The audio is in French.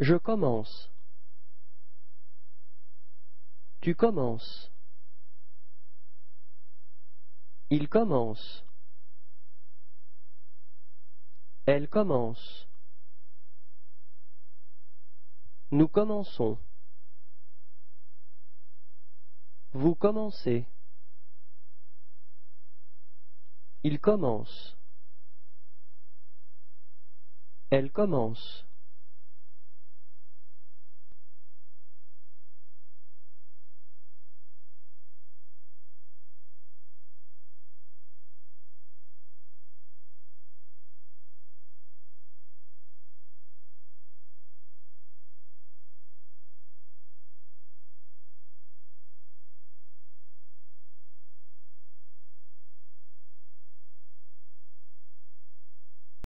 Je commence. Tu commences. Il commence. Elle commence. Nous commençons. Vous commencez. Il commence. Elle commence.